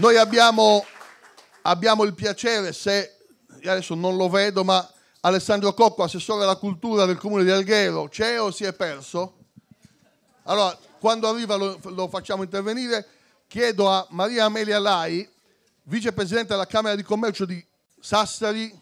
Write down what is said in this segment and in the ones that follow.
Noi abbiamo, abbiamo il piacere, se adesso non lo vedo, ma Alessandro Cocco, assessore alla cultura del comune di Alghero, c'è o si è perso? Allora, quando arriva lo, lo facciamo intervenire. Chiedo a Maria Amelia Lai, vicepresidente della Camera di Commercio di Sassari,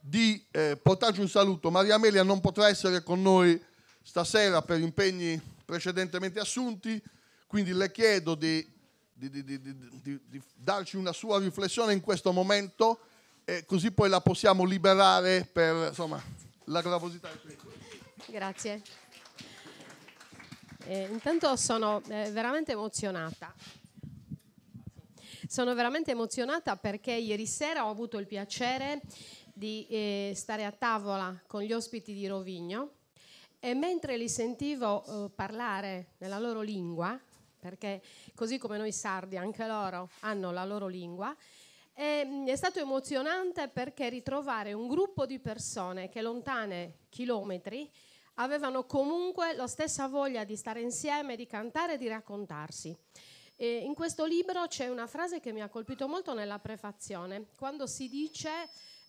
di eh, portarci un saluto. Maria Amelia non potrà essere con noi stasera per impegni precedentemente assunti, quindi le chiedo di, di, di, di darci una sua riflessione in questo momento e così poi la possiamo liberare per insomma, la gravosità. Grazie. Eh, intanto sono eh, veramente emozionata. Sono veramente emozionata perché ieri sera ho avuto il piacere di eh, stare a tavola con gli ospiti di Rovigno e mentre li sentivo eh, parlare nella loro lingua, perché così come noi sardi anche loro hanno la loro lingua, e, è stato emozionante perché ritrovare un gruppo di persone che lontane chilometri avevano comunque la stessa voglia di stare insieme, di cantare e di raccontarsi. E in questo libro c'è una frase che mi ha colpito molto nella prefazione, quando si dice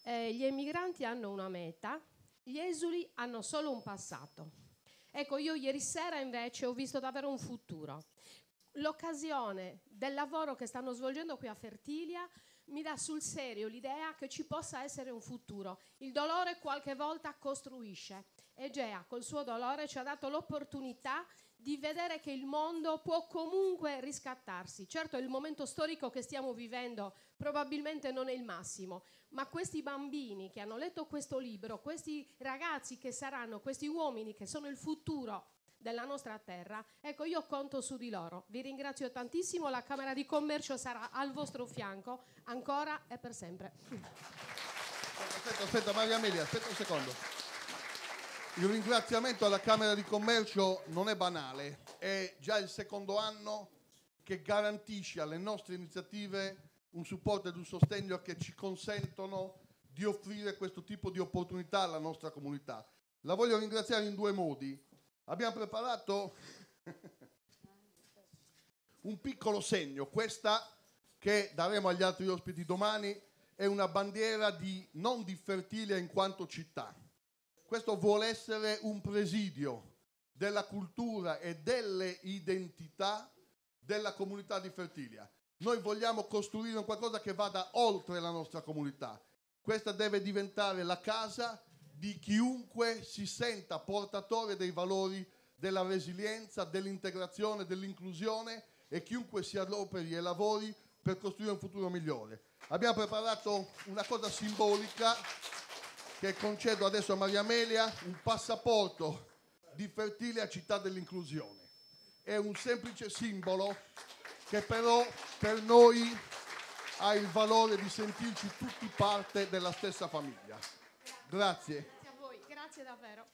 eh, gli emigranti hanno una meta, gli esuli hanno solo un passato. Ecco, io ieri sera invece ho visto davvero un futuro. L'occasione del lavoro che stanno svolgendo qui a Fertilia mi dà sul serio l'idea che ci possa essere un futuro. Il dolore qualche volta costruisce. Egea col suo dolore ci ha dato l'opportunità di vedere che il mondo può comunque riscattarsi. Certo il momento storico che stiamo vivendo probabilmente non è il massimo, ma questi bambini che hanno letto questo libro, questi ragazzi che saranno, questi uomini che sono il futuro della nostra terra, ecco io conto su di loro. Vi ringrazio tantissimo, la Camera di Commercio sarà al vostro fianco ancora e per sempre. Aspetta, aspetta Maria Amelia, aspetta un secondo. Il ringraziamento alla Camera di Commercio non è banale, è già il secondo anno che garantisce alle nostre iniziative un supporto ed un sostegno che ci consentono di offrire questo tipo di opportunità alla nostra comunità. La voglio ringraziare in due modi. Abbiamo preparato un piccolo segno, questa che daremo agli altri ospiti domani è una bandiera di, non di Fertilia in quanto città, questo vuole essere un presidio della cultura e delle identità della comunità di Fertilia. Noi vogliamo costruire qualcosa che vada oltre la nostra comunità. Questa deve diventare la casa di chiunque si senta portatore dei valori della resilienza, dell'integrazione, dell'inclusione e chiunque si adoperi e lavori per costruire un futuro migliore. Abbiamo preparato una cosa simbolica che concedo adesso a Maria Amelia, un passaporto di Fertilia città dell'inclusione. È un semplice simbolo che però per noi ha il valore di sentirci tutti parte della stessa famiglia. Grazie. Grazie a voi, grazie davvero.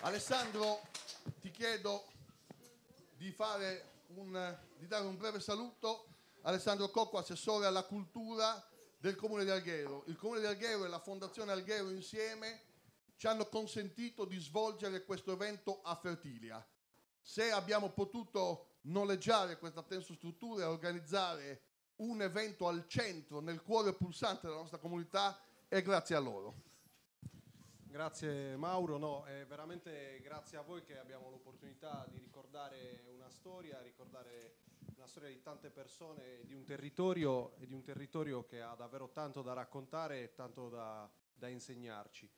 Alessandro, ti chiedo di, un, di dare un breve saluto Alessandro Cocco, assessore alla cultura del Comune di Alghero. Il Comune di Alghero e la Fondazione Alghero insieme ci hanno consentito di svolgere questo evento a Fertilia. Se abbiamo potuto noleggiare questa tensostruttura e organizzare un evento al centro, nel cuore pulsante della nostra comunità, è grazie a loro. Grazie Mauro, no, è veramente grazie a voi che abbiamo l'opportunità di ricordare una storia, ricordare una storia di tante persone, di un territorio e di un territorio che ha davvero tanto da raccontare e tanto da, da insegnarci.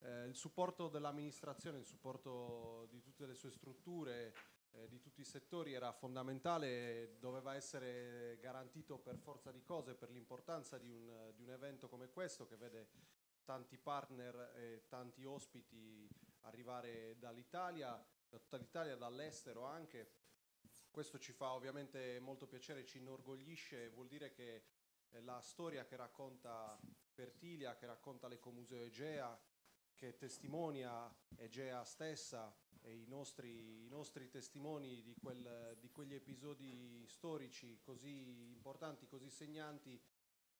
Eh, il supporto dell'amministrazione, il supporto di tutte le sue strutture, eh, di tutti i settori era fondamentale, doveva essere garantito per forza di cose, per l'importanza di un, di un evento come questo che vede tanti partner e tanti ospiti arrivare dall'Italia, da tutta l'Italia, dall'estero anche. Questo ci fa ovviamente molto piacere, ci inorgoglisce, vuol dire che la storia che racconta Fertilia, che racconta l'Ecomuseo Egea, che testimonia Egea stessa e i nostri, i nostri testimoni di, quel, di quegli episodi storici così importanti, così segnanti,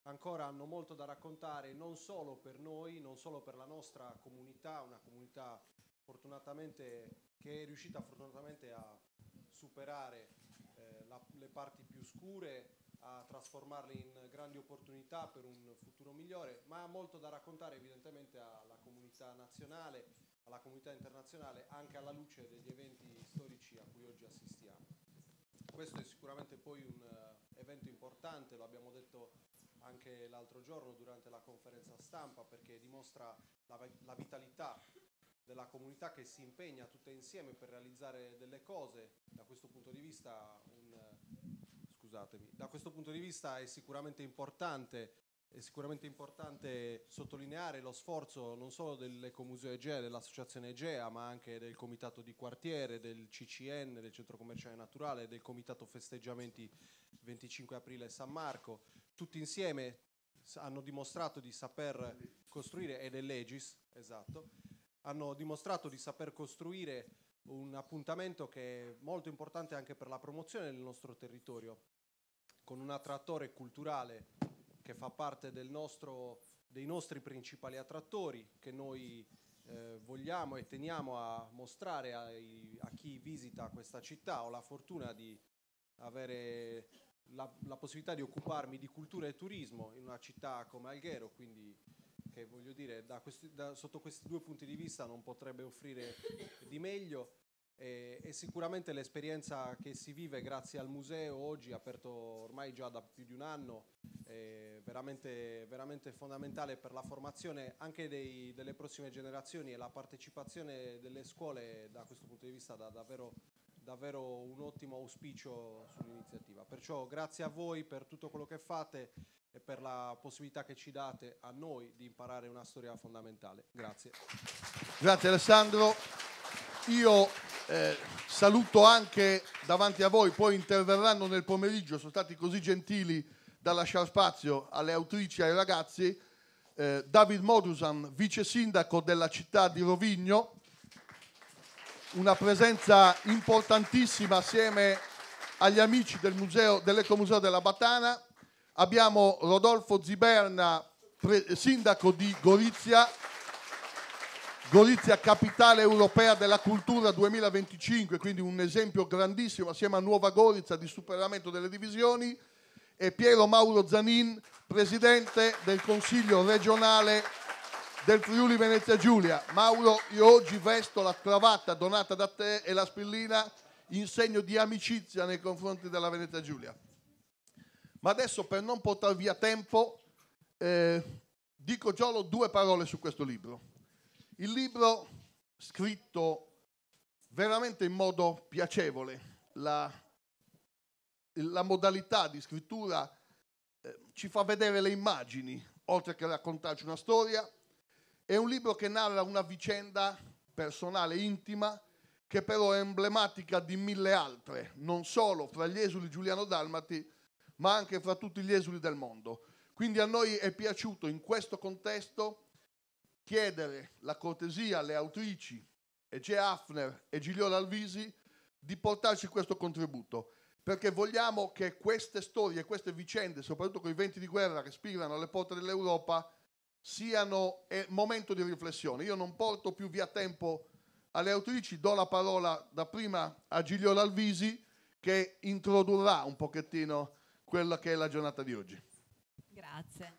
ancora hanno molto da raccontare non solo per noi, non solo per la nostra comunità, una comunità fortunatamente che è riuscita fortunatamente a superare eh, la, le parti più scure, a trasformarle in grandi opportunità per un futuro migliore, ma ha molto da raccontare evidentemente alla comunità nazionale, alla comunità internazionale, anche alla luce degli eventi storici a cui oggi assistiamo. Questo è sicuramente poi un uh, evento importante, lo abbiamo detto anche l'altro giorno durante la conferenza stampa, perché dimostra la, la vitalità della comunità che si impegna tutta insieme per realizzare delle cose. Da questo punto di vista, un, scusatemi, da questo punto di vista è sicuramente importante è sicuramente importante sottolineare lo sforzo non solo dell'Ecomuseo Egea, dell'Associazione Egea, ma anche del Comitato di Quartiere, del CCN, del Centro Commerciale Naturale, del Comitato Festeggiamenti 25 Aprile San Marco. Tutti insieme hanno dimostrato di saper costruire, ed è Legis, esatto, hanno dimostrato di saper costruire un appuntamento che è molto importante anche per la promozione del nostro territorio, con un attrattore culturale che fa parte nostro, dei nostri principali attrattori che noi eh, vogliamo e teniamo a mostrare ai, a chi visita questa città. Ho la fortuna di avere la, la, possibilità di occuparmi di cultura e turismo in una città come Alghero, quindi che voglio dire, da questi, da, sotto questi due punti di vista non potrebbe offrire di meglio e, e, sicuramente l'esperienza che si vive grazie al museo oggi, aperto ormai già da più di un anno, è veramente, veramente fondamentale per la formazione anche dei, delle prossime generazioni e la partecipazione delle scuole da questo punto di vista da davvero davvero un ottimo auspicio sull'iniziativa. Perciò grazie a voi per tutto quello che fate e per la possibilità che ci date a noi di imparare una storia fondamentale. Grazie. Grazie Alessandro. Io eh, saluto anche davanti a voi, poi interverranno nel pomeriggio, sono stati così gentili da lasciare spazio alle autrici e ai ragazzi. Eh, David Modusan, vice sindaco della città di Rovigno, una presenza importantissima assieme agli amici del museo, dell'Ecomuseo della Batana. Abbiamo Rodolfo Ziberna, sindaco di Gorizia, Gorizia capitale europea della cultura 2025, quindi un esempio grandissimo assieme a Nuova Gorizia di superamento delle divisioni, e Piero Mauro Zanin, presidente del Consiglio regionale del Friuli Venezia Giulia. Mauro, io oggi vesto la cravatta donata da te e la spillina in segno di amicizia nei confronti della Venezia Giulia. Ma adesso per non portare via tempo eh, dico solo due parole su questo libro. Il libro scritto veramente in modo piacevole, la, la modalità di scrittura eh, ci fa vedere le immagini, oltre che raccontarci una storia, è un libro che narra una vicenda personale, intima, che però è emblematica di mille altre, non solo fra gli esuli giuliano-dalmati, ma anche fra tutti gli esuli del mondo. Quindi a noi è piaciuto in questo contesto chiedere la cortesia alle autrici Ege Hafner e Gigliola Alvisi di portarci questo contributo, perché vogliamo che queste storie, queste vicende, soprattutto con i venti di guerra che spirano alle porte dell'Europa, siano eh, momento di riflessione. Io non porto più via tempo alle autrici, do la parola dapprima a Gigliola Alvisi che introdurrà un pochettino quella che è la giornata di oggi. Grazie.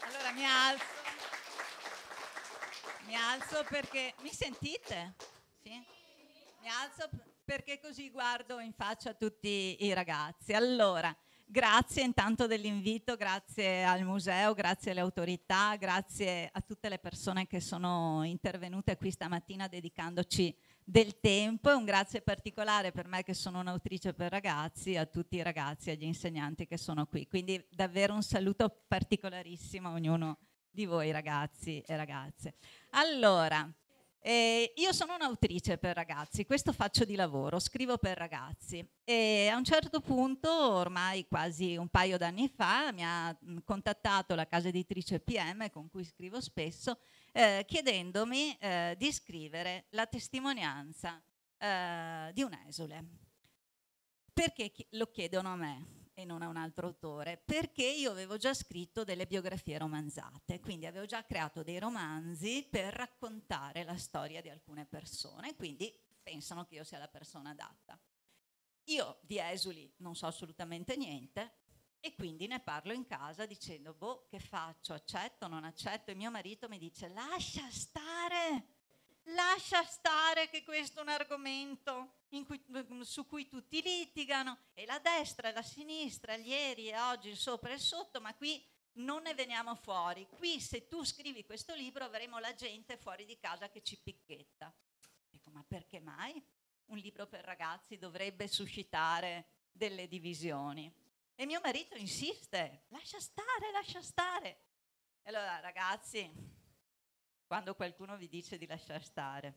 Allora mi alzo, mi alzo perché mi sentite? Sì? Mi alzo perché così guardo in faccia tutti i ragazzi. Allora, Grazie intanto dell'invito, grazie al museo, grazie alle autorità, grazie a tutte le persone che sono intervenute qui stamattina dedicandoci del tempo e un grazie particolare per me che sono un'autrice per ragazzi, a tutti i ragazzi e agli insegnanti che sono qui. Quindi davvero un saluto particolarissimo a ognuno di voi ragazzi e ragazze. Allora, E io sono un'autrice per ragazzi, questo faccio di lavoro, scrivo per ragazzi e a un certo punto, ormai quasi un paio d'anni fa, mi ha mm, contattato la casa editrice PM con cui scrivo spesso eh, chiedendomi eh, di scrivere la testimonianza eh, di un esule. Perché lo chiedono a me? E non a un altro autore, perché io avevo già scritto delle biografie romanzate, quindi avevo già creato dei romanzi per raccontare la storia di alcune persone, quindi pensano che io sia la persona adatta. Io di esuli non so assolutamente niente e quindi ne parlo in casa dicendo, boh, che faccio? Accetto, non accetto? E mio marito mi dice, lascia stare, lascia stare che questo è un argomento cui, su cui tutti litigano, e la destra e la sinistra, ieri e oggi, sopra e sotto, ma qui non ne veniamo fuori. Qui se tu scrivi questo libro avremo la gente fuori di casa che ci picchetta. Dico, ma perché mai un libro per ragazzi dovrebbe suscitare delle divisioni? E mio marito insiste, lascia stare, lascia stare. E allora ragazzi, quando qualcuno vi dice di lasciare stare,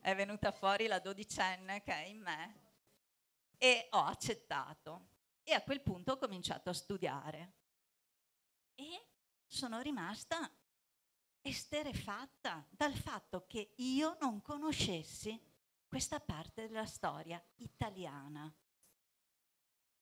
è venuta fuori la dodicenne che è in me e ho accettato. E a quel punto ho cominciato a studiare e sono rimasta esterefatta dal fatto che io non conoscessi questa parte della storia italiana.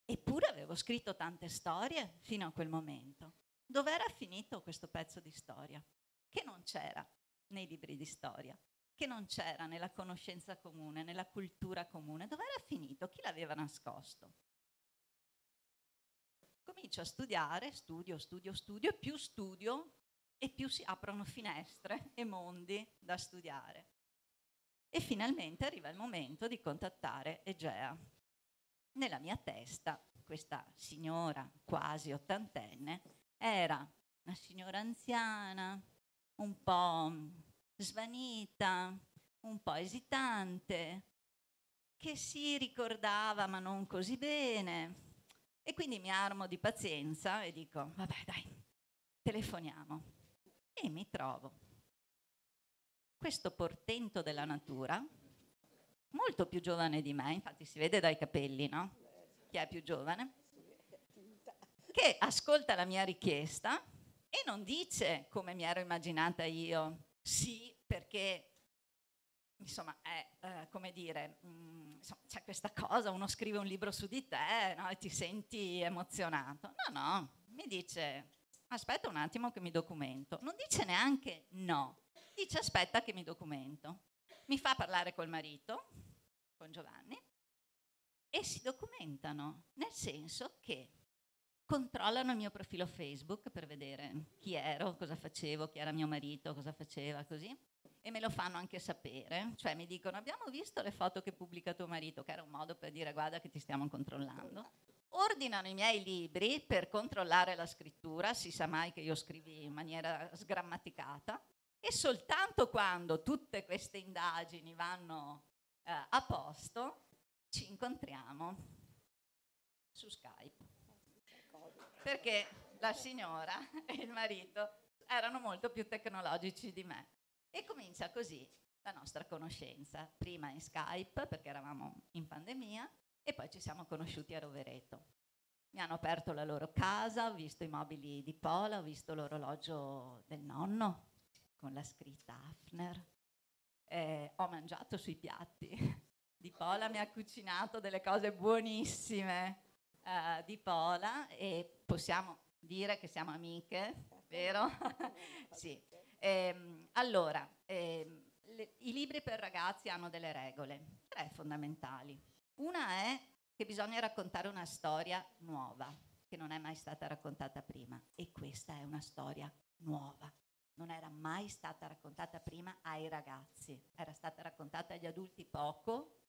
Eppure avevo scritto tante storie fino a quel momento. Dov'era finito questo pezzo di storia? Che non c'era nei libri di storia, che non c'era nella conoscenza comune, nella cultura comune. Dov'era finito? Chi l'aveva nascosto? Comincio a studiare, studio, studio, studio, e più studio e più si aprono finestre e mondi da studiare. E finalmente arriva il momento di contattare Egea. Nella mia testa, questa signora quasi ottantenne era una signora anziana, un po' svanita, un po' esitante, che si ricordava ma non così bene. E quindi mi armo di pazienza e dico, vabbè dai, telefoniamo. E mi trovo questo portento della natura, molto più giovane di me, infatti si vede dai capelli, no? Chi è più giovane? Che ascolta la mia richiesta e non dice come mi ero immaginata io, sì, perché insomma è eh, come dire, mh, mm, insomma, c'è questa cosa, uno scrive un libro su di te no, e ti senti emozionato. No, no, mi dice aspetta un attimo che mi documento. Non dice neanche no, dice aspetta che mi documento. Mi fa parlare col marito, con Giovanni, e si documentano, nel senso che controllano il mio profilo Facebook per vedere chi ero, cosa facevo, chi era mio marito, cosa faceva, così. E me lo fanno anche sapere, cioè mi dicono abbiamo visto le foto che pubblica tuo marito, che era un modo per dire guarda che ti stiamo controllando. Ordinano i miei libri per controllare la scrittura, si sa mai che io scrivi in maniera sgrammaticata, e soltanto quando tutte queste indagini vanno eh, a posto ci incontriamo su Skype perché la signora e il marito erano molto più tecnologici di me. E comincia così la nostra conoscenza, prima in Skype perché eravamo in pandemia e poi ci siamo conosciuti a Rovereto. Mi hanno aperto la loro casa, ho visto i mobili di Pola, ho visto l'orologio del nonno con la scritta Hafner, eh, ho mangiato sui piatti. Di Pola mi ha cucinato delle cose buonissime uh, di Pola e possiamo dire che siamo amiche, vero? sì. Ehm, allora, ehm, le, i libri per ragazzi hanno delle regole, tre fondamentali. Una è che bisogna raccontare una storia nuova, che non è mai stata raccontata prima, e questa è una storia nuova. Non era mai stata raccontata prima ai ragazzi, era stata raccontata agli adulti poco,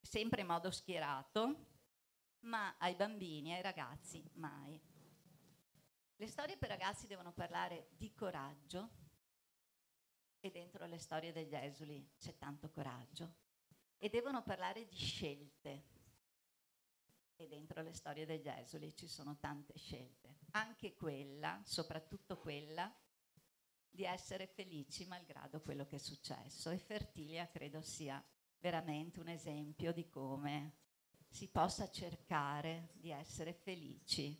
sempre in modo schierato, ma ai bambini, ai ragazzi mai. Le storie per ragazzi devono parlare di coraggio e dentro le storie degli esuli c'è tanto coraggio e devono parlare di scelte e dentro le storie degli esuli ci sono tante scelte, anche quella, soprattutto quella di essere felici malgrado quello che è successo e Fertilia credo sia veramente un esempio di come si possa cercare di essere felici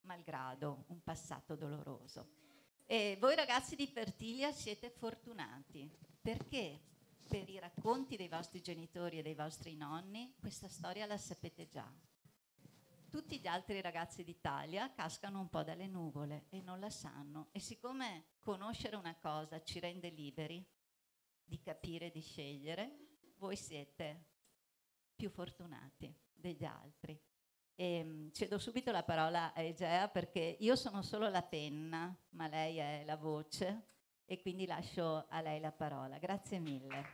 malgrado un passato doloroso. E voi ragazzi di Fertilia siete fortunati perché per i racconti dei vostri genitori e dei vostri nonni questa storia la sapete già. Tutti gli altri ragazzi d'Italia cascano un po' dalle nuvole e non la sanno e siccome conoscere una cosa ci rende liberi di capire, di scegliere, voi siete più fortunati degli altri. E, ehm, cedo subito la parola a Egea perché io sono solo la penna, ma lei è la voce e quindi lascio a lei la parola. Grazie mille.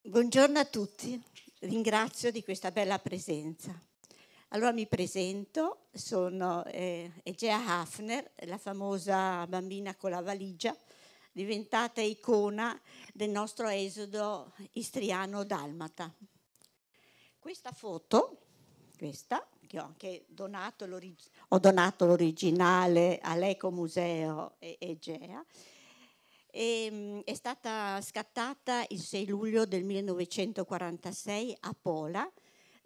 Buongiorno a tutti, ringrazio di questa bella presenza. Allora mi presento, sono eh, Egea Hafner, la famosa bambina con la valigia, diventata icona del nostro esodo istriano-dalmata. Questa foto, questa, che ho anche donato, ho donato l'originale all'Ecomuseo Egea, e, ehm, è stata scattata il 6 luglio del 1946 a Pola,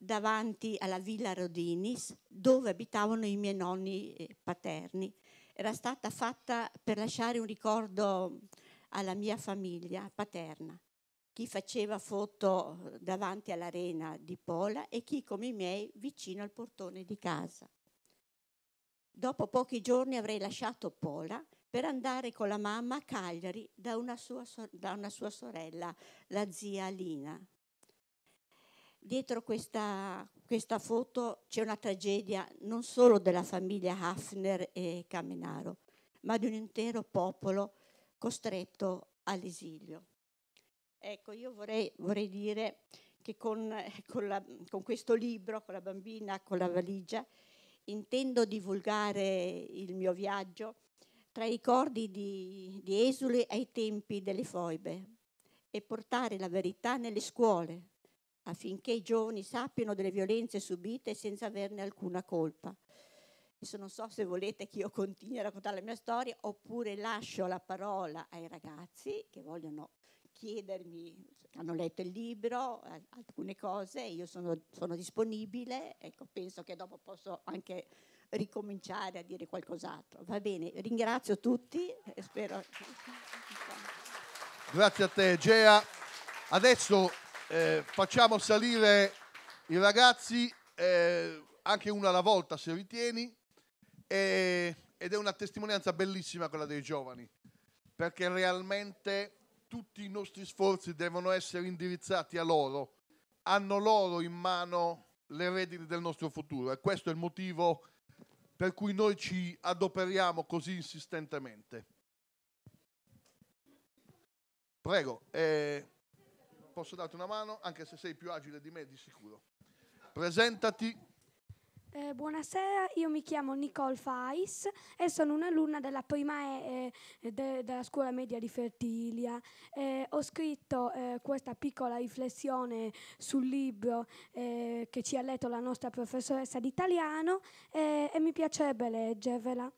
davanti alla Villa Rodinis, dove abitavano i miei nonni eh, paterni. Era stata fatta per lasciare un ricordo alla mia famiglia paterna. Chi faceva foto davanti all'arena di Pola e chi, come i miei, vicino al portone di casa. Dopo pochi giorni avrei lasciato Pola per andare con la mamma a Cagliari da una sua, da una sua sorella, la zia Lina. Dietro questa, questa foto c'è una tragedia non solo della famiglia Hafner e Camenaro, ma di un intero popolo costretto all'esilio. Ecco, io vorrei, vorrei dire che con, con, la, con, questo libro, con la bambina, con la valigia, intendo divulgare il mio viaggio tra i ricordi di, di esuli ai tempi delle foibe e portare la verità nelle scuole, affinché i giovani sappiano delle violenze subite senza averne alcuna colpa. Adesso non so se volete che io continui a raccontare la mia storia oppure lascio la parola ai ragazzi che vogliono chiedermi, hanno letto il libro, alcune cose, io sono, sono disponibile, ecco, penso che dopo posso anche ricominciare a dire qualcos'altro. Va bene, ringrazio tutti e spero... Grazie a te Gea. Adesso eh, facciamo salire i ragazzi, eh, anche uno alla volta se ritieni, e, ed è una testimonianza bellissima quella dei giovani, perché realmente tutti i nostri sforzi devono essere indirizzati a loro, hanno loro in mano le redini del nostro futuro e questo è il motivo per cui noi ci adoperiamo così insistentemente. Prego. Eh, posso darti una mano, anche se sei più agile di me di sicuro. Presentati. Eh, buonasera, io mi chiamo Nicole Fais e sono un'alunna della prima e eh, de, della scuola media di Fertilia. Eh, ho scritto eh, questa piccola riflessione sul libro eh, che ci ha letto la nostra professoressa di italiano eh, e mi piacerebbe leggervela.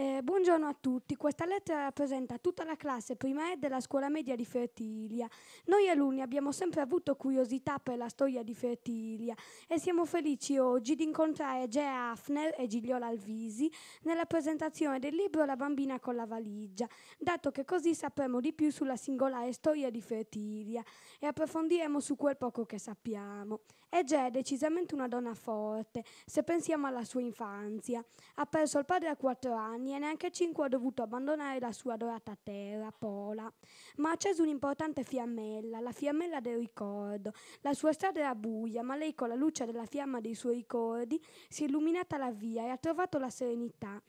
Eh, buongiorno a tutti, questa lettera rappresenta tutta la classe prima E della scuola media di Fertilia. Noi alunni abbiamo sempre avuto curiosità per la storia di Fertilia e siamo felici oggi di incontrare Gea Hafner e Gigliola Alvisi nella presentazione del libro La bambina con la valigia, dato che così sapremo di più sulla singolare storia di Fertilia e approfondiremo su quel poco che sappiamo. E Gea è decisamente una donna forte, se pensiamo alla sua infanzia. Ha perso il padre a quattro anni e neanche cinque ha dovuto abbandonare la sua adorata terra, Pola. Ma ha acceso un'importante fiammella, la fiammella del ricordo. La sua strada era buia, ma lei con la luce della fiamma dei suoi ricordi si è illuminata la via e ha trovato la serenità.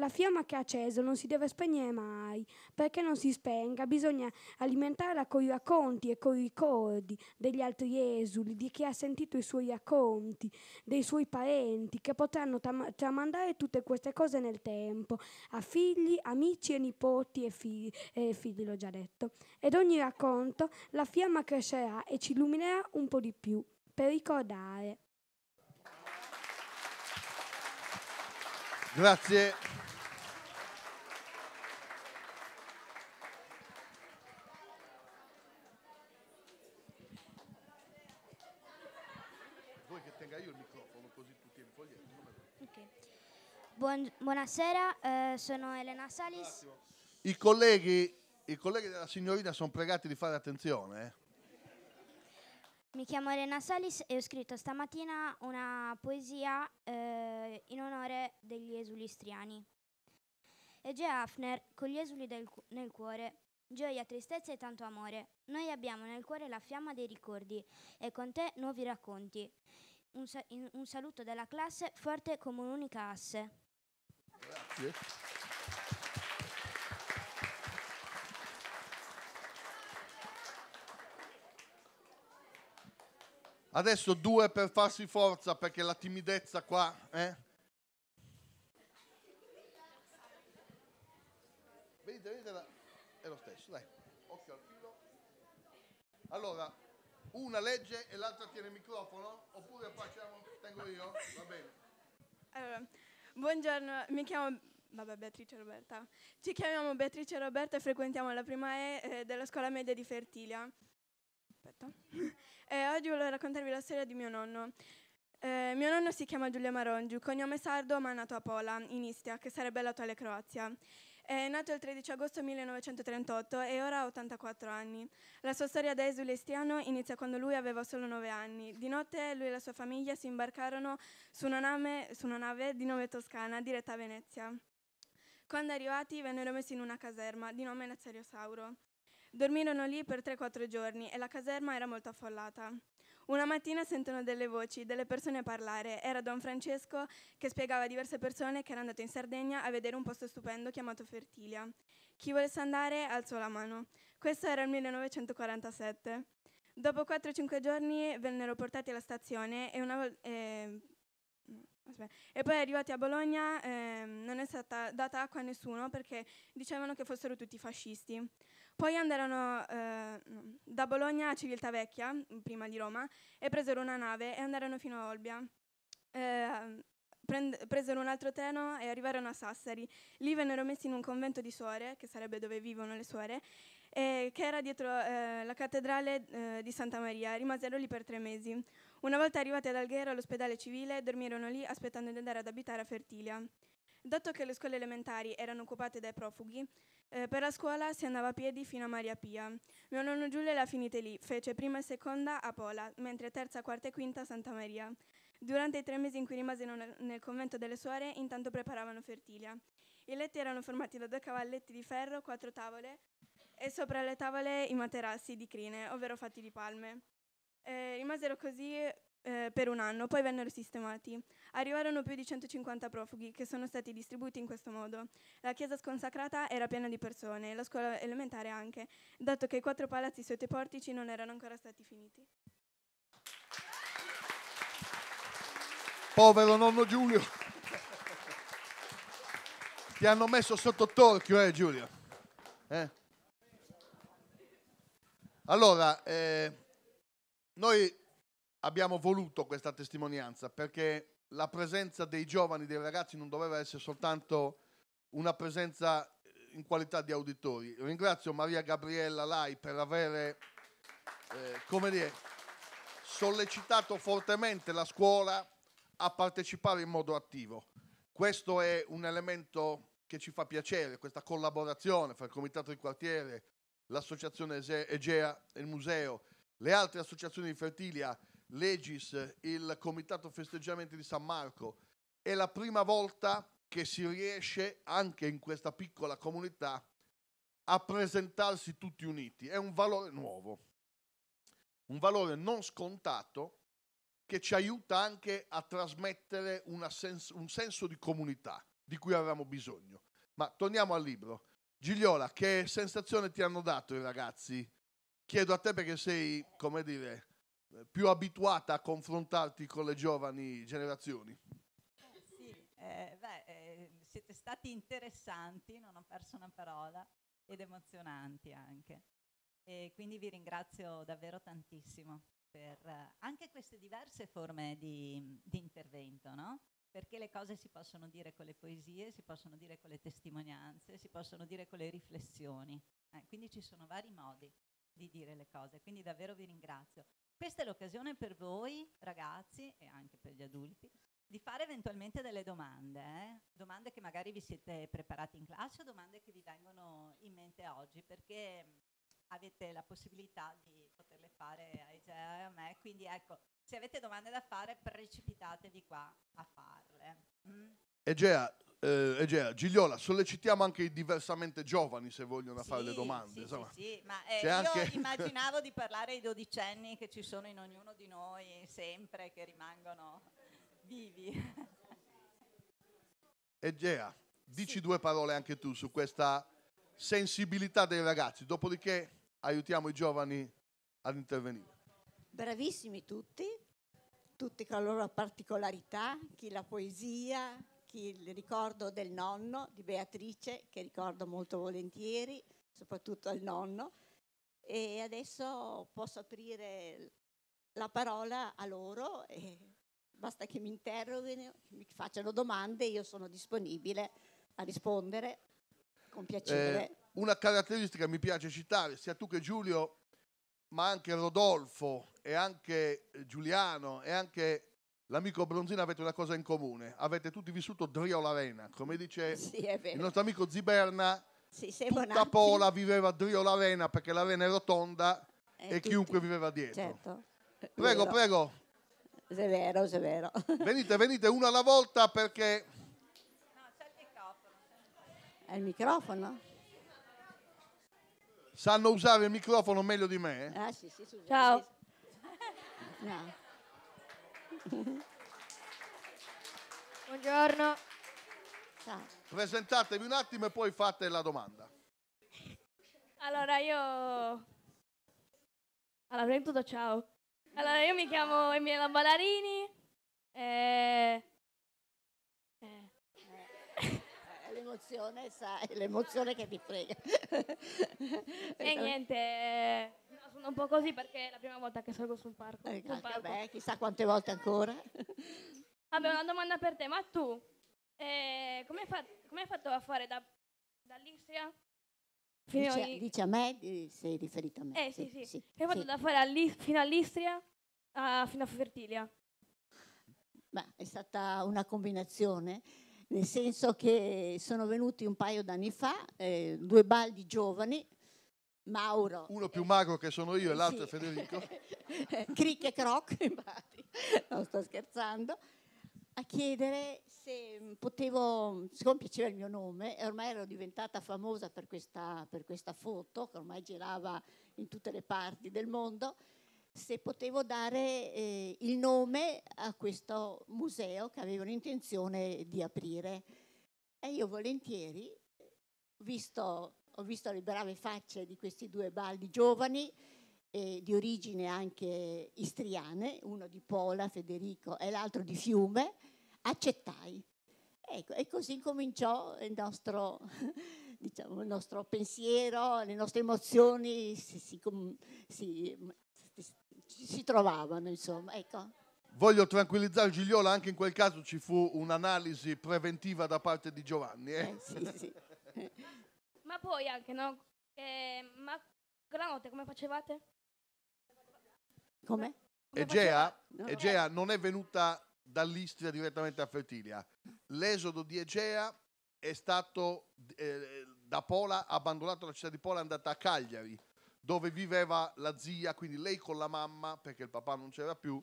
La fiamma che ha acceso non si deve spegnere mai, perché non si spenga bisogna alimentarla con i racconti e con i ricordi degli altri esuli, di chi ha sentito i suoi racconti, dei suoi parenti, che potranno tam- tramandare tutte queste cose nel tempo, a figli, amici e nipoti e figli, eh, figli l'ho già detto. Ed ogni racconto la fiamma crescerà e ci illuminerà un po' di più. per ricordare. Grazie. Vuoi che tenga io il microfono così tu tieni il foglietto? Ok. Buon- buonasera, eh, sono Elena Salis. I colleghi, I colleghi della signorina sono pregati di fare attenzione. eh. Mi chiamo Elena Salis e ho scritto stamattina una poesia eh, in onore degli esuli istriani. Ege Hafner, con gli esuli cu- nel cuore, gioia, tristezza e tanto amore. Noi abbiamo nel cuore la fiamma dei ricordi e con te nuovi racconti. Un, sa- un saluto della classe forte come un'unica asse. Grazie. Adesso due per farsi forza perché la timidezza qua, eh? Vedete, vedete, la- è lo stesso, dai, occhio al filo. Allora, una legge e l'altra tiene il microfono, oppure facciamo, tengo io, va bene. Allora, buongiorno, mi chiamo vabbè, Beatrice Roberta. Ci chiamiamo Beatrice Roberta e frequentiamo la prima E eh, della scuola media di Fertilia. Aspetta. E oggi volevo raccontarvi la storia di mio nonno. Eh, mio nonno si chiama Giulio Marongiu, cognome sardo ma nato a Pola, in Istria, che sarebbe l'attuale Croazia. È nato il 13 agosto 1938 e ora ha 84 anni. La sua storia da esule istriano inizia quando lui aveva solo 9 anni. Di notte lui e la sua famiglia si imbarcarono su una nave, su una nave di nome Toscana diretta a Venezia. Quando arrivati vennero messi in una caserma di nome Nazario Sauro. Dormirono lì per 3-4 giorni e la caserma era molto affollata. Una mattina sentono delle voci, delle persone parlare. Era Don Francesco che spiegava a diverse persone che era andato in Sardegna a vedere un posto stupendo chiamato Fertilia. Chi volesse andare alzò la mano. Questo era il 1947. Dopo 4-5 giorni vennero portati alla stazione e volta... Aspetta. E poi arrivati a Bologna ehm, non è stata data acqua a nessuno perché dicevano che fossero tutti fascisti. Poi andarono eh, da Bologna a Civiltavecchia, prima di Roma, e presero una nave e andarono fino a Olbia. Eh, presero un altro treno e arrivarono a Sassari. Lì vennero messi in un convento di suore, che sarebbe dove vivono le suore, eh, che era dietro eh, la cattedrale eh, di Santa Maria. Rimasero lì per tre mesi. Una volta arrivati ad Alghero, all'ospedale civile, dormirono lì aspettando di andare ad abitare a Fertilia. Dato che le scuole elementari erano occupate dai profughi, eh, per la scuola si andava a piedi fino a Maria Pia. Mio nonno Giulio le ha finite lì, fece prima e seconda a Pola, mentre terza, quarta e quinta a Santa Maria. Durante i tre mesi in cui rimasero nel convento delle suore, intanto preparavano Fertilia. I letti erano formati da due cavalletti di ferro, quattro tavole e sopra le tavole i materassi di crine, ovvero fatti di palme. Eh, rimasero così eh, per un anno, poi vennero sistemati. Arrivarono più di 150 profughi che sono stati distribuiti in questo modo. La chiesa sconsacrata era piena di persone, la scuola elementare anche, dato che i quattro palazzi sotto i portici non erano ancora stati finiti. Povero nonno Giulio. Ti hanno messo sotto torchio, eh Giulio? Eh? Allora, eh, noi abbiamo voluto questa testimonianza perché la presenza dei giovani, dei ragazzi non doveva essere soltanto una presenza in qualità di auditori. Ringrazio Maria Gabriella Lai per avere, eh, sollecitato fortemente la scuola a partecipare in modo attivo. Questo è un elemento che ci fa piacere, questa collaborazione fra il comitato di quartiere, l'associazione Egea e il museo, le altre associazioni di Fertilia, l'Egis, il comitato festeggiamenti di San Marco. È la prima volta che si riesce anche in questa piccola comunità a presentarsi tutti uniti. È un valore nuovo, un valore non scontato che ci aiuta anche a trasmettere sens- un senso di comunità di cui avevamo bisogno. Ma torniamo al libro. Gigliola, che sensazione ti hanno dato i ragazzi? Chiedo a te perché sei, come dire, più abituata a confrontarti con le giovani generazioni. Sì, eh, beh, eh, siete stati interessanti, non ho perso una parola, ed emozionanti anche. E quindi vi ringrazio davvero tantissimo per eh, anche queste diverse forme di, di intervento, no? Perché le cose si possono dire con le poesie, si possono dire con le testimonianze, si possono dire con le riflessioni. Eh, quindi ci sono vari modi di dire le cose, quindi davvero vi ringrazio. Questa è l'occasione per voi, ragazzi, e anche per gli adulti, di fare eventualmente delle domande, eh? domande che magari vi siete preparati in classe o domande che vi vengono in mente oggi, perché avete la possibilità di poterle fare a Igea e a me, quindi ecco, se avete domande da fare precipitatevi qua a farle. Mm? Egea, eh, Egea, Gigliola, sollecitiamo anche i diversamente giovani se vogliono fare le Sì, domande. Sì, sì, sì, ma eh, io anche- immaginavo di parlare ai dodicenni che ci sono in ognuno di noi sempre, che rimangono vivi. Egea, dici due parole anche tu su questa sensibilità dei ragazzi, dopodiché aiutiamo i giovani ad intervenire. Bravissimi tutti, tutti con la loro particolarità, chi la poesia, il ricordo del nonno di Beatrice, che ricordo molto volentieri, soprattutto al nonno. E adesso posso aprire la parola a loro e basta che mi interroghino, mi facciano domande, io sono disponibile a rispondere con piacere. Eh, una caratteristica mi piace citare, sia tu che Giulio, ma anche Rodolfo e anche Giuliano e anche l'amico Bronzino avete una cosa in comune, avete tutti vissuto Drio Larena, come dice sì, il nostro amico Ziberna, Sì, tutta Pola viveva Drio Larena perché l'arena è rotonda eh, e tutti- chiunque viveva dietro. Certo. Prego, vero. prego, È vero, è vero. venite, venite una alla volta perché No, c'è il microfono. È il microfono? sanno usare il microfono meglio di me. eh. Ah, sì, sì, Ciao. No. Buongiorno. Ciao. Presentatevi un attimo e poi fate la domanda. Allora io... Allora, prima di tutto ciao. Allora, io mi chiamo Emilia Ballarini. E... eh, È l'emozione, sai, è l'emozione che ti frega. E niente, eh, sono un po' così perché è la prima volta che salgo sul parco. Eh, a palco. me, chissà quante volte ancora. Vabbè, una domanda per te, ma tu eh, come, hai fa- come hai fatto a fare da, dall'Istria fino Dice, ai- dice a me, sei riferito a me. Eh sì, sì. sì, Che hai fatto sì. da fare all'I- fino all'Istria a- fino a Fertilia? Ma è stata una combinazione, nel senso che sono venuti un paio d'anni fa eh, due baldi giovani, Mauro. Uno più magro che sono io e l'altro è Sì. Federico. Cric e Croc, infatti, non sto scherzando, a chiedere se potevo, siccome piaceva il mio nome, e ormai ero diventata famosa per questa, per questa foto, che ormai girava in tutte le parti del mondo, se potevo dare eh, il nome a questo museo che avevano intenzione di aprire. E io volentieri, visto, ho visto le brave facce di questi due baldi giovani, eh, di origine anche istriane, uno di Pola, Federico, e l'altro di Fiume, accettai. Ecco, e così cominciò il nostro, diciamo, il nostro pensiero, le nostre emozioni si, si, si- si trovavano, insomma. Ecco. Voglio tranquillizzare Gigliola, anche in quel caso ci fu un'analisi preventiva da parte di Giovanni. eh. Eh, sì, sì. Ma poi anche, no? Eh, ma quella notte come facevate? Come? Egea. Egea non è venuta dall'Istria direttamente a Fertilia. L'esodo di Egea è stato eh, da Pola, ha abbandonato la città di Pola, è andata a Cagliari, dove viveva la zia, quindi lei con la mamma, perché il papà non c'era più,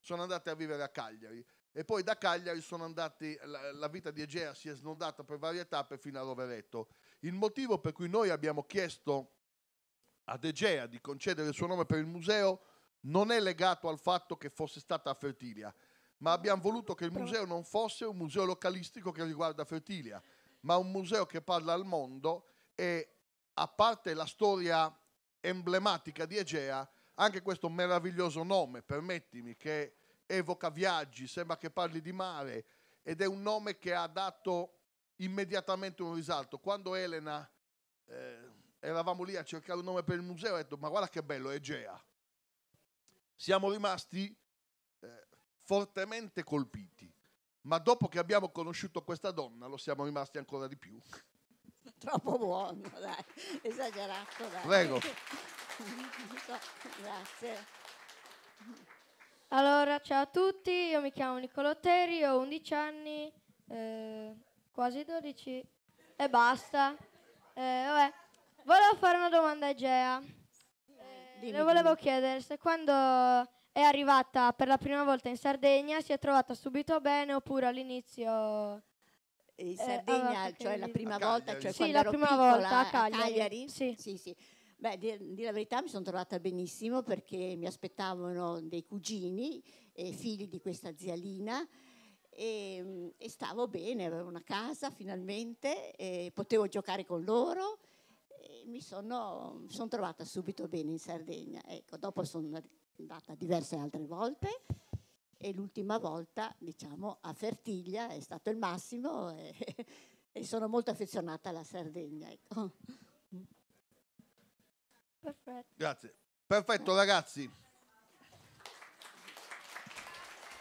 sono andate a vivere a Cagliari. E poi da Cagliari sono andati, la, la vita di Egea si è snodata per varie tappe fino a Rovereto. Il motivo per cui noi abbiamo chiesto ad Egea di concedere il suo nome per il museo non è legato al fatto che fosse stata a Fertilia, ma abbiamo voluto che il museo non fosse un museo localistico che riguarda Fertilia, ma un museo che parla al mondo e a parte la storia emblematica di Egea, anche questo meraviglioso nome, permettimi, che evoca viaggi, sembra che parli di mare ed è un nome che ha dato immediatamente un risalto. Quando Elena eh, eravamo lì a cercare un nome per il museo, ho detto ma guarda che bello, Egea. Siamo rimasti fortemente colpiti, ma dopo che abbiamo conosciuto questa donna lo siamo rimasti ancora di più. Troppo buono, dai, esagerato. Dai. Prego. Grazie. Allora, ciao a tutti, io mi chiamo Niccolò Terri, ho 11 anni, eh, quasi 12 e basta. Eh, vabbè, volevo fare una domanda a Gea. Eh, Dimmi, le volevo dimmi. chiedere se quando è arrivata per la prima volta in Sardegna si è trovata subito bene oppure all'inizio... In Eh, Sardegna, perché cioè la prima A volta, Cagliari. cioè Sì, quando la ero prima piccola, volta a Cagliari. Sì. Sì. sì, Beh, di, di la verità mi sono trovata benissimo perché mi aspettavano dei cugini, eh, figli di questa zia Lina, e, mm, e stavo bene, avevo una casa finalmente, e potevo giocare con loro e mi sono, sono trovata subito bene in Sardegna. Ecco, dopo sono andata diverse altre volte e l'ultima volta, diciamo, a Fertiglia è stato il massimo e, e sono molto affezionata alla Sardegna. Ecco. Perfetto. Grazie. Perfetto ragazzi.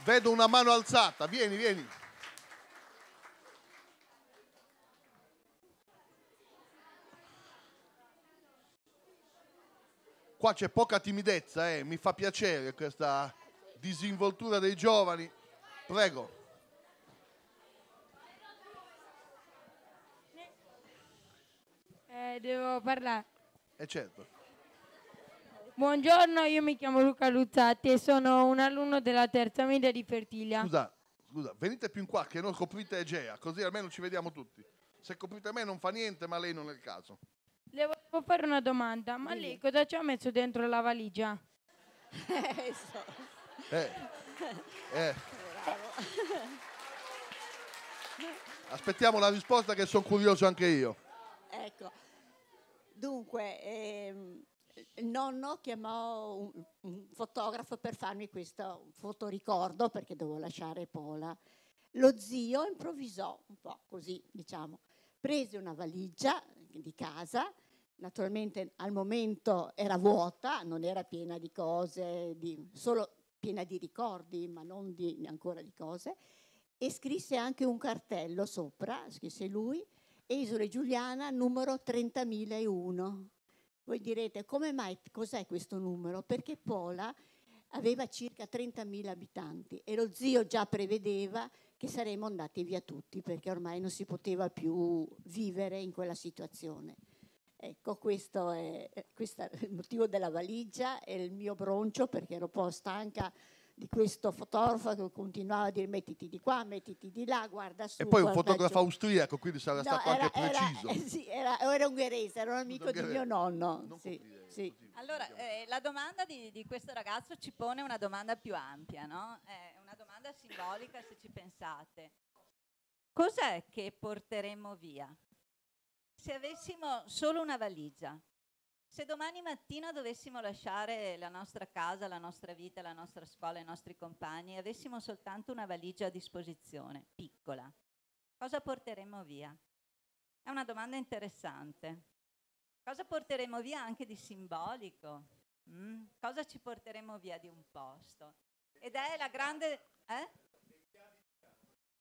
Vedo una mano alzata, vieni, vieni. Qua c'è poca timidezza, eh. mi fa piacere questa disinvoltura dei giovani. Prego. Eh, devo parlare. E certo. Buongiorno, io mi chiamo Luca Luzzatti e sono un alunno della terza media di Fertilia. Scusa, scusa, venite più in qua che non coprite Egea, così almeno ci vediamo tutti. Se coprite me non fa niente, ma lei non è il caso. Le volevo fare una domanda, ma lei cosa ci ha messo dentro la valigia? Eh, so. Eh, eh. Aspettiamo la risposta che sono curioso anche io. Ecco, dunque, ehm, il nonno chiamò un, un fotografo per farmi questo fotoricordo perché dovevo lasciare Pola. Lo zio improvvisò un po' così, diciamo, prese una valigia di casa, naturalmente al momento era vuota, non era piena di cose, di- solo piena di ricordi, ma non di- ancora di cose, e scrisse anche un cartello sopra, scrisse lui, Esole Giuliana numero 30.001. Voi direte, come mai, cos'è questo numero? Perché Pola aveva circa 30.000 abitanti e lo zio già prevedeva che saremmo andati via tutti perché ormai non si poteva più vivere in quella situazione. Ecco, questo è, questo è il motivo della valigia e il mio broncio perché ero un po' stanca di questo fotografo che continuava a dire mettiti di qua, mettiti di là, guarda su. E poi un fotografo giù. austriaco, quindi sarà No, stato era- anche era- preciso. eh, sì, era, era ungherese, era un amico di mio nonno. Non sì, sì. Allora, eh, la domanda di, di questo ragazzo ci pone una domanda più ampia, no? È una domanda simbolica se ci pensate. Cos'è che porteremo via? Se avessimo solo una valigia, se domani mattina dovessimo lasciare la nostra casa, la nostra vita, la nostra scuola, i nostri compagni, e avessimo soltanto una valigia a disposizione, piccola, cosa porteremo via? È una domanda interessante. Cosa porteremo via anche di simbolico? Mm? Cosa ci porteremo via di un posto? Ed è la grande... eh?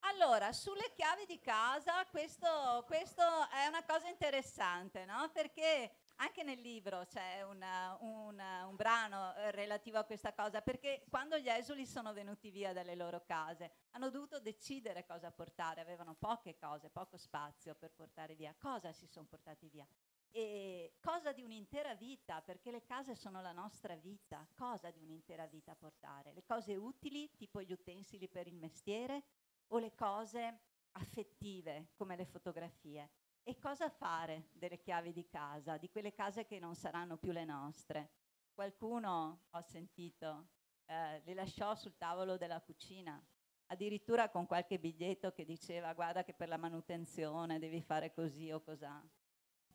Allora, sulle chiavi di casa, questo, questo è una cosa interessante, no? Perché anche nel libro c'è una- una- un brano eh, relativo a questa cosa, perché quando gli esuli sono venuti via dalle loro case, hanno dovuto decidere cosa portare, avevano poche cose, poco spazio per portare via. Cosa si sono portati via? E cosa di un'intera vita, perché le case sono la nostra vita. Cosa di un'intera vita portare? Le cose utili, tipo gli utensili per il mestiere, o le cose affettive, come le fotografie? E cosa fare delle chiavi di casa, di quelle case che non saranno più le nostre? Qualcuno, ho sentito, eh, le lasciò sul tavolo della cucina, addirittura con qualche biglietto che diceva guarda che per la manutenzione devi fare così o cos'ha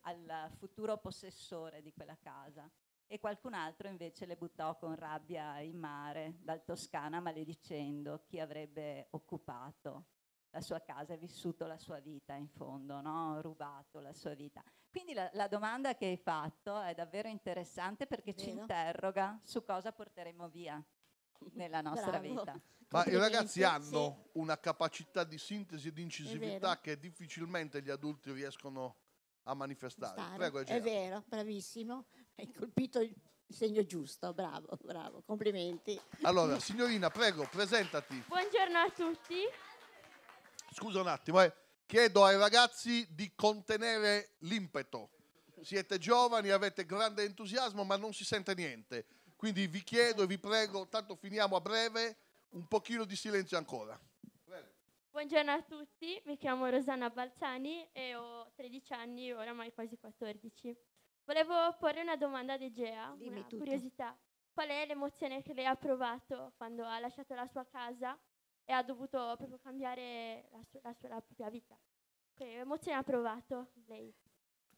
al futuro possessore di quella casa e qualcun altro invece le buttò con rabbia in mare dal Toscana maledicendo chi avrebbe occupato la sua casa e vissuto la sua vita in fondo, no? rubato la sua vita. Quindi la, la domanda che hai fatto è davvero interessante perché ci Vero. interroga su cosa porteremo via. nella nostra Bravo. vita. Ma i ragazzi hanno una capacità di sintesi e di incisività che difficilmente gli adulti riescono a manifestare. Stare. Prego. È vero, bravissimo. Hai colpito il segno giusto, bravo, bravo, complimenti. Allora, signorina, prego, presentati. Buongiorno a tutti. Scusa un attimo, eh. chiedo ai ragazzi di contenere l'impeto. Siete giovani, avete grande entusiasmo, ma non si sente niente. Quindi vi chiedo e vi prego, tanto finiamo a breve, un pochino di silenzio ancora. Buongiorno a tutti, mi chiamo Rosanna Balzani e ho 13 anni, oramai quasi 14. Volevo porre una domanda ad Egea, Dimmi una tutto. curiosità. Qual è l'emozione che lei ha provato quando ha lasciato la sua casa e ha dovuto proprio cambiare la, sua- la sua- la propria vita? Che emozione ha provato lei?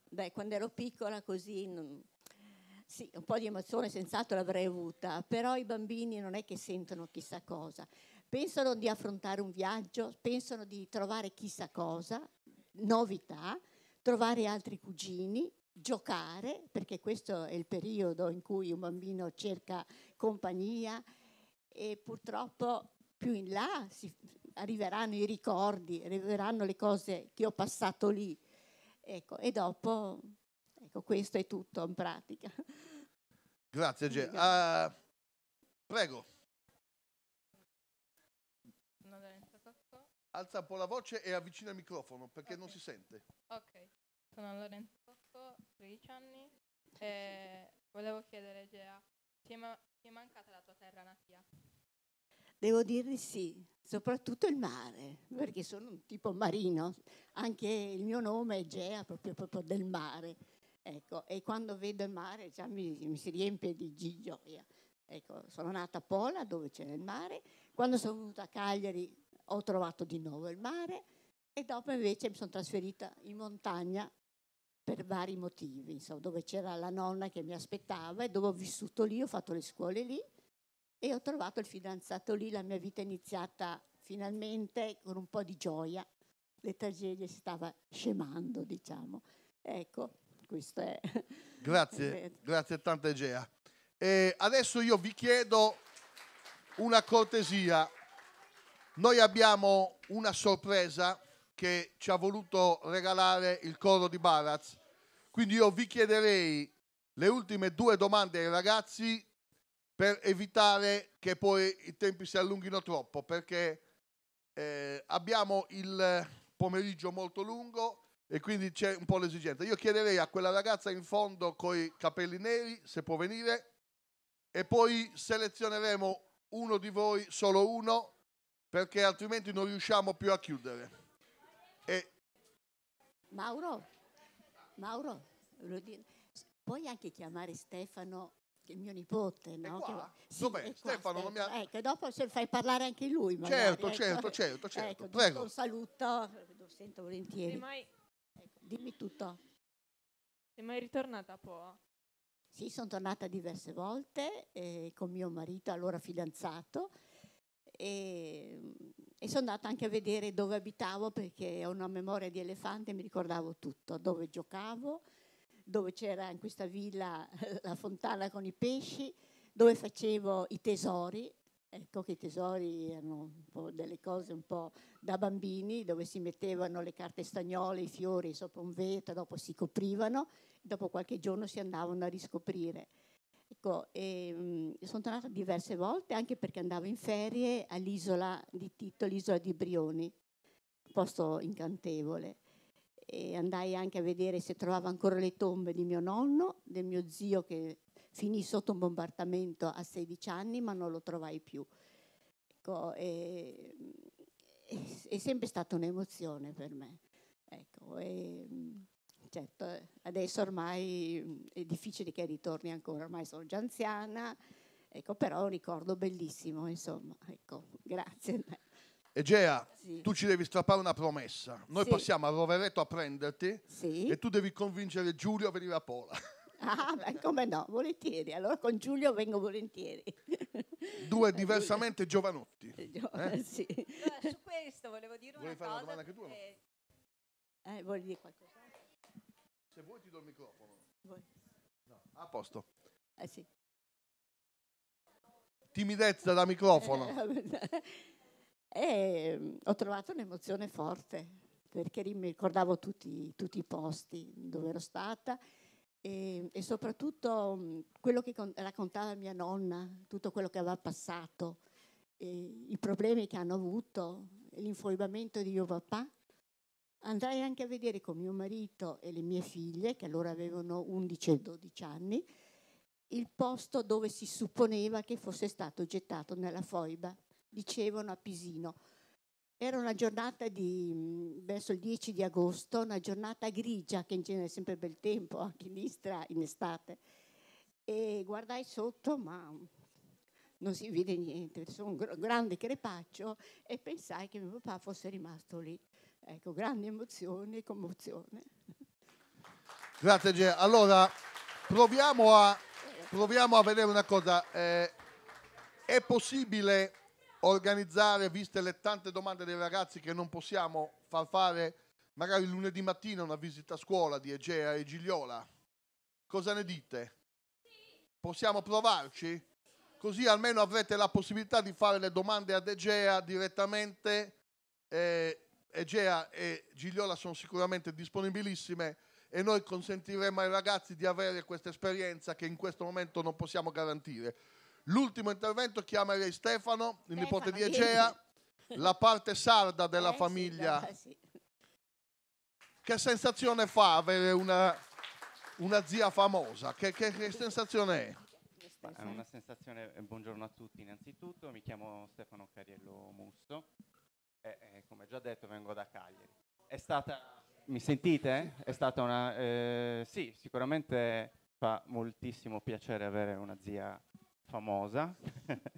Beh, quando ero piccola così, non- sì, un po' di emozione senz'altro l'avrei avuta, però i bambini non è che sentono chissà cosa. Pensano di affrontare un viaggio, pensano di trovare chissà cosa, novità, trovare altri cugini, giocare, perché questo è il periodo in cui un bambino cerca compagnia e purtroppo più in là si- arriveranno i ricordi, arriveranno le cose che ho passato lì. Ecco, e dopo, ecco, questo è tutto in pratica. Grazie, Egea. Prego. Ah, prego, alza un po' la voce e avvicina il microfono perché non si sente. Ok, sono Lorenzo Cocco, 13 anni e volevo chiedere Gea, ti è, ma- ti è mancata la tua terra natia? Devo dire di sì, soprattutto il mare, perché sono un tipo marino, anche il mio nome è Gea, proprio, proprio del mare. Ecco, e quando vedo il mare già mi, mi si riempie di gioia. Ecco, sono nata a Pola dove c'era il mare, quando sono venuta a Cagliari ho trovato di nuovo il mare e dopo invece mi sono trasferita in montagna per vari motivi, insomma, dove c'era la nonna che mi aspettava e dove ho vissuto lì, ho fatto le scuole lì e ho trovato il fidanzato lì, la mia vita è iniziata finalmente con un po' di gioia, le tragedie si stava scemando, diciamo. Ecco, questo è... Grazie, grazie tante Egea. E adesso io vi chiedo una cortesia. Noi abbiamo una sorpresa che ci ha voluto regalare il coro di Baraz. Quindi io vi chiederei le ultime due domande ai ragazzi per evitare che poi i tempi si allunghino troppo, perché eh, abbiamo il pomeriggio molto lungo e quindi c'è un po' l'esigenza. Io chiederei a quella ragazza in fondo con i capelli neri se può venire e poi selezioneremo uno di voi, solo uno, perché altrimenti non riusciamo più a chiudere. E Mauro, Mauro, puoi anche chiamare Stefano, il mio nipote, no? qua? Che Sì, Dov'è? Stefano non mi ha- Ecco, e dopo se fai parlare anche lui. magari, Certo, ecco. certo, certo, certo, Ecco, prego. Un saluto, lo sento volentieri. Sei mai, Ecco, dimmi tutto. sei mai ritornata a Poa? Sì, sono tornata diverse volte eh, con mio marito, allora fidanzato, e, e sono andata anche a vedere dove abitavo perché ho una memoria di elefante, mi ricordavo tutto, dove giocavo, dove c'era in questa villa la fontana con i pesci, dove facevo i tesori. Ecco che i tesori erano delle cose un po' da bambini, dove si mettevano le carte stagnole, i fiori sopra un vetro, dopo si coprivano dopo qualche giorno si andavano a riscoprire. Ecco, e, mm, sono tornata diverse volte anche perché andavo in ferie all'isola di Tito, l'isola di Brioni, un posto incantevole. E andai anche a vedere se trovavo ancora le tombe di mio nonno, del mio zio che finì sotto un bombardamento a 16 anni, ma non lo trovai più. Ecco, e- è sempre stata un'emozione per me. Ecco, e, certo, adesso ormai è difficile che ritorni ancora, ormai sono già anziana, ecco, però è un ricordo bellissimo, insomma, ecco, grazie. Egea, Sì. tu ci devi strappare una promessa. Noi Sì. passiamo a Rovereto a prenderti Sì. e tu devi convincere Giulio a venire a Pola. Ah, beh, come no, volentieri, allora con Giulio vengo volentieri. Due diversamente giovanotti. Gio- Eh? sì. Allora, su questo volevo dire Vuoi una fare una cosa. domanda anche tu no? eh, Eh, vuoi dire qualcosa? Se vuoi ti do il microfono. Vuoi? No, a posto. Eh sì. timidezza da microfono. E mm, ho trovato un'emozione forte perché mi ricordavo tutti, tutti i posti dove ero stata e, e soprattutto mm, quello che con- raccontava mia nonna, tutto quello che aveva passato, i problemi che hanno avuto, l'infoibamento di mio papà. Andrai anche a vedere con mio marito e le mie figlie, che allora avevano 11 e 12 anni, il posto dove si supponeva che fosse stato gettato nella foiba, dicevano a Pisino. Era una giornata di, verso il 10 di agosto, una giornata grigia, che in genere è sempre bel tempo, anche in Istra in estate. E guardai sotto, ma non si vede niente, sono un gr- grande crepaccio e pensai che mio papà fosse rimasto lì. Ecco, grandi emozioni e commozione. Grazie Gea. Allora, proviamo a, proviamo a vedere una cosa. Eh, è possibile organizzare, viste le tante domande dei ragazzi, che non possiamo far fare magari lunedì mattina una visita a scuola di Egea e Gigliola? Cosa ne dite? Possiamo provarci? Così almeno avrete la possibilità di fare le domande ad Egea direttamente. Eh, Egea e Gigliola sono sicuramente disponibilissime e noi consentiremo ai ragazzi di avere questa esperienza che in questo momento non possiamo garantire. L'ultimo intervento chiamerei Stefano, il nipote di. Egea, la parte sarda della Eh sì, famiglia. dai, sì. Che sensazione fa avere una, una zia famosa? Che, che- che sensazione è? È una sensazione, eh, buongiorno a tutti innanzitutto, mi chiamo Stefano Cariello Musso e, e come già detto vengo da Cagliari. È stata, mi sentite? È stata una, eh, sì, sicuramente fa moltissimo piacere avere una zia famosa,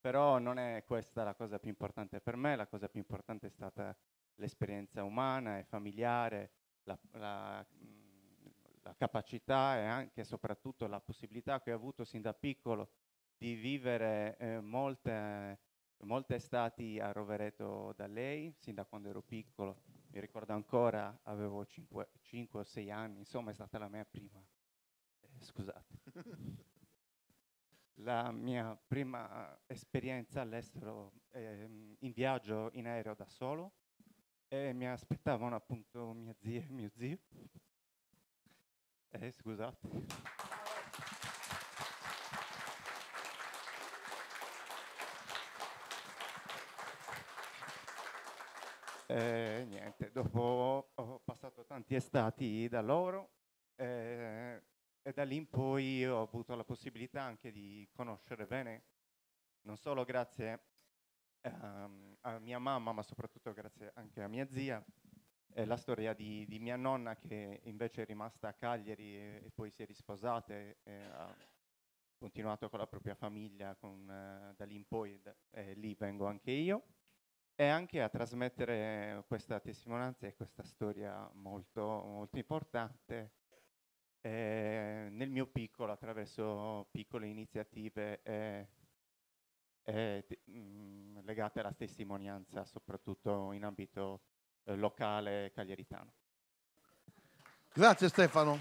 però non è questa la cosa più importante per me, la cosa più importante è stata l'esperienza umana e familiare, la, la, mh, la capacità e anche e soprattutto la possibilità che ho avuto sin da piccolo di vivere eh, molte, molte estati a Rovereto da lei, sin da quando ero piccolo. Mi ricordo ancora, avevo 5, o 6 anni, insomma è stata la mia prima, eh, scusate, la mia prima esperienza all'estero ehm, in viaggio in aereo da solo e mi aspettavano appunto mia zia e mio zio. Eh, scusate. Eh, niente, dopo ho passato tanti estati da loro eh, e da lì in poi ho avuto la possibilità anche di conoscere bene, non solo grazie ehm, a mia mamma, ma soprattutto grazie anche a mia zia, è la storia di, di mia nonna che invece è rimasta a Cagliari e, e poi si è risposata e, e ha continuato con la propria famiglia con, eh, da lì in poi d- e lì vengo anche io. E anche a trasmettere questa testimonianza e questa storia molto, molto importante eh, nel mio piccolo attraverso piccole iniziative eh, eh, mh, legate alla testimonianza soprattutto in ambito eh, locale cagliaritano. Grazie Stefano.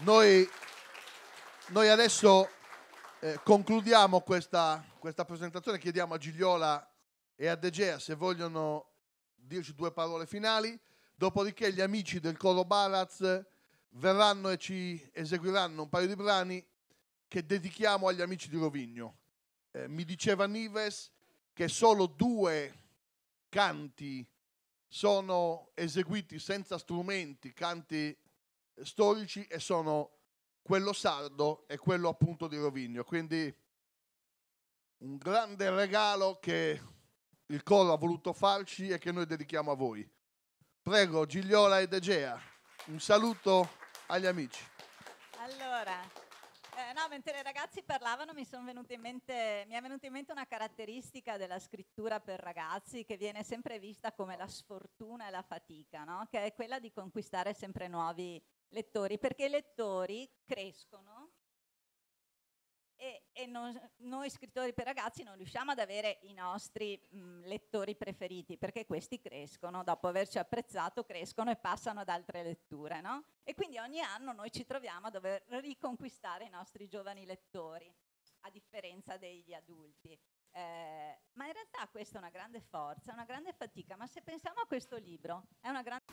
Noi, noi adesso eh, concludiamo questa, questa presentazione, chiediamo a Gigliola e a De Gea se vogliono dirci due parole finali, dopodiché gli amici del coro Baraz verranno e ci eseguiranno un paio di brani che dedichiamo agli amici di Rovigno. Eh, mi diceva Nives che solo due canti sono eseguiti senza strumenti, canti storici e sono quello sardo e quello appunto di Rovigno. Quindi un grande regalo che il coro ha voluto farci e che noi dedichiamo a voi. Prego Gigliola e De Gea, un saluto agli amici. Allora, eh, no, mentre i ragazzi parlavano mi, mente, mi è venuta in mente una caratteristica della scrittura per ragazzi che viene sempre vista come la sfortuna e la fatica, no? che è quella di conquistare sempre nuovi lettori, perché i lettori crescono e, non- noi scrittori per ragazzi non riusciamo ad avere i nostri mh, lettori preferiti perché questi crescono, dopo averci apprezzato crescono e passano ad altre letture, no? E quindi ogni anno noi ci troviamo a dover riconquistare i nostri giovani lettori. a differenza degli adulti. Eh, ma in realtà questa è una grande forza, una grande fatica, ma se pensiamo a questo libro, è una grande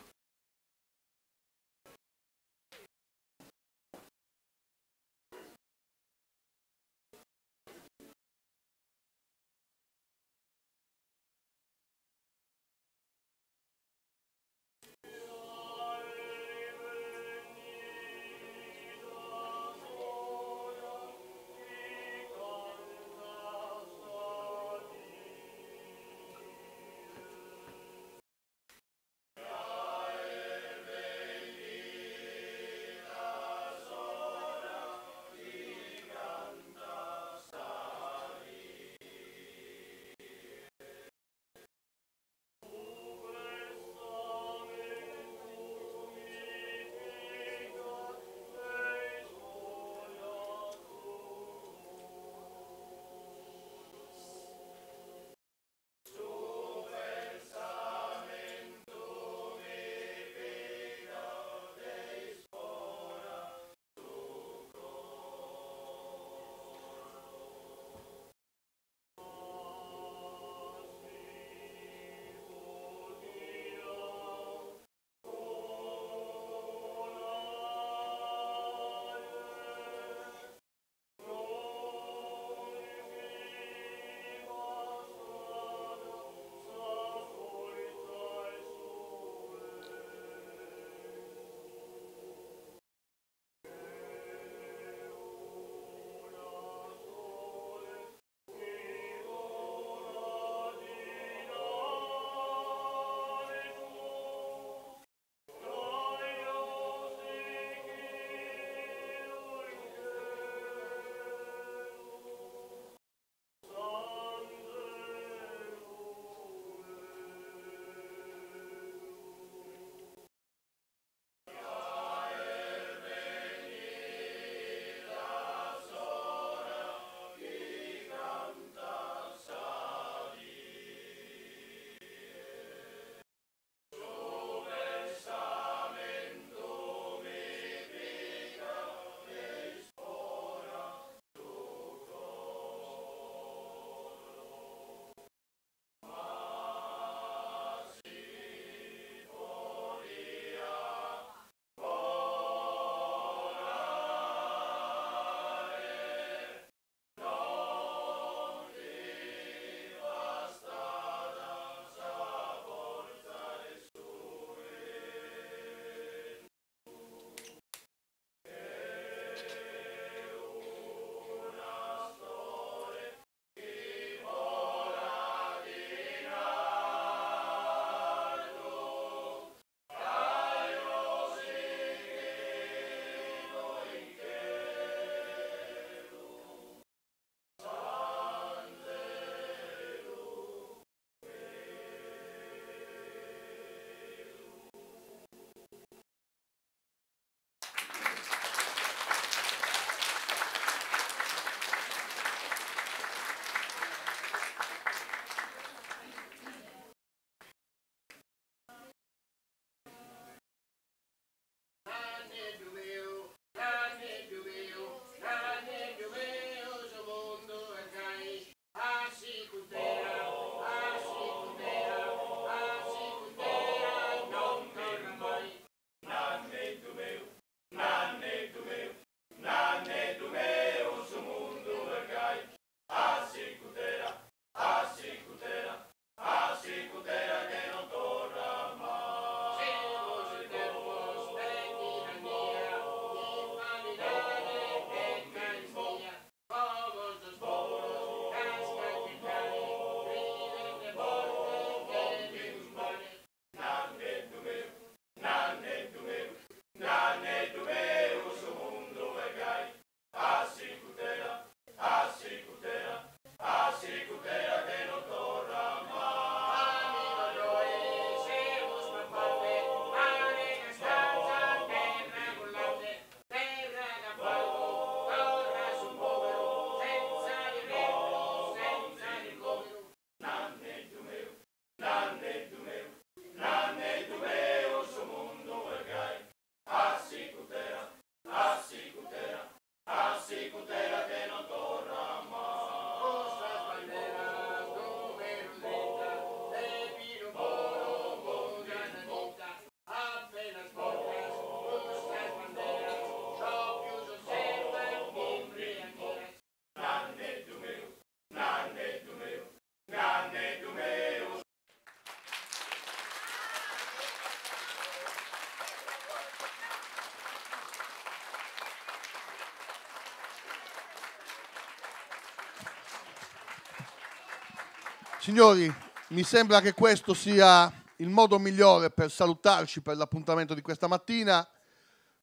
Signori, mi sembra che questo sia il modo migliore per salutarci per l'appuntamento di questa mattina.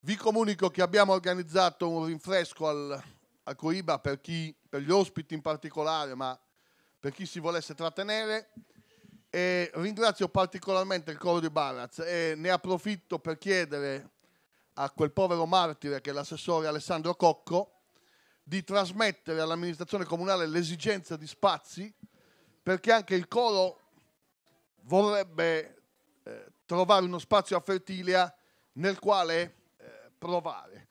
Vi comunico che abbiamo organizzato un rinfresco al, al Coiba per, chi, per gli ospiti in particolare, ma per chi si volesse trattenere. E ringrazio particolarmente il coro di Baraz e ne approfitto per chiedere a quel povero martire che è l'assessore Alessandro Cocco di trasmettere all'amministrazione comunale l'esigenza di spazi perché anche il coro vorrebbe eh, trovare uno spazio a Fertilia nel quale eh, provare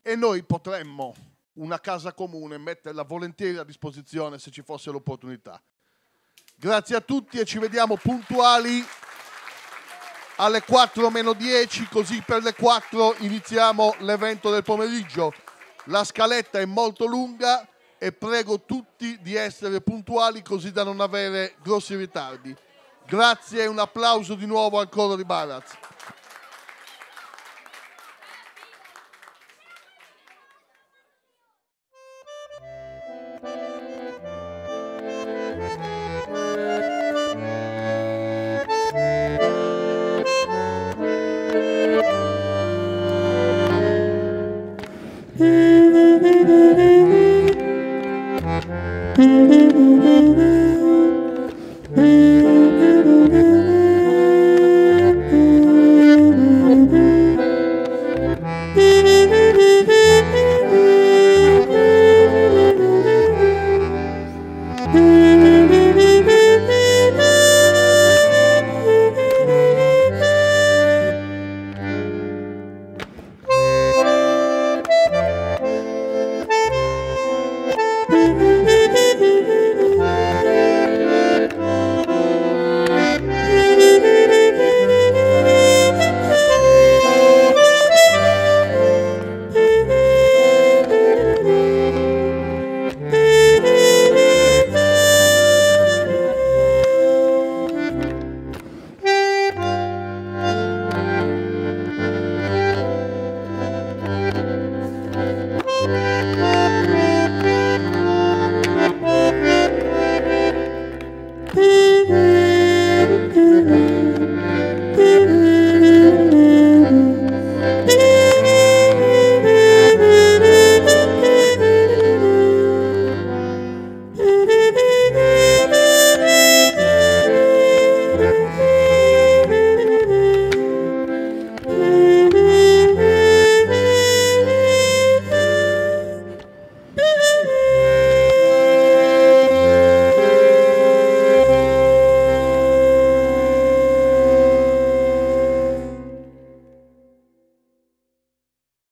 e noi potremmo una casa comune metterla volentieri a disposizione se ci fosse l'opportunità. Grazie a tutti e ci vediamo puntuali alle 4 meno 10, così per le 4 iniziamo l'evento del pomeriggio. La scaletta è molto lunga e prego tutti di essere puntuali così da non avere grossi ritardi. Grazie e un applauso di nuovo al coro di Baraz. Mm-hmm.